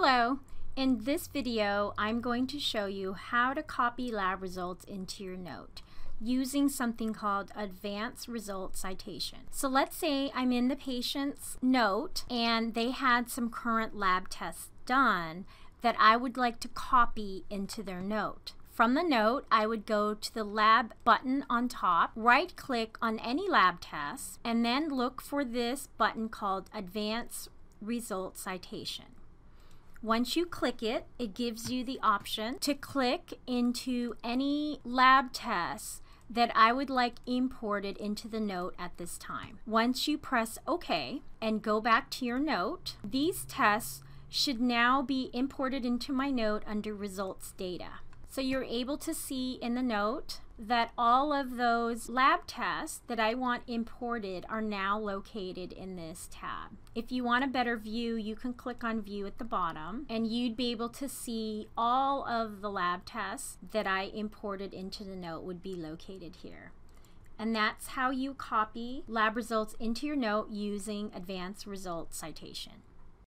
Hello. In this video, I'm going to show you how to copy lab results into your note using something called Advanced Result Citation. So let's say I'm in the patient's note and they had some current lab tests done that I would like to copy into their note. From the note, I would go to the lab button on top, right click on any lab test, and then look for this button called Advanced Result Citation. Once you click it, it gives you the option to click into any lab tests that I would like imported into the note at this time. Once you press OK and go back to your note, these tests should now be imported into my note under results data. So you're able to see in the note that all of those lab tests that I want imported are now located in this tab. If you want a better view, you can click on view at the bottom and you'd be able to see all of the lab tests that I imported into the note would be located here. And that's how you copy lab results into your note using Advanced Result Citation.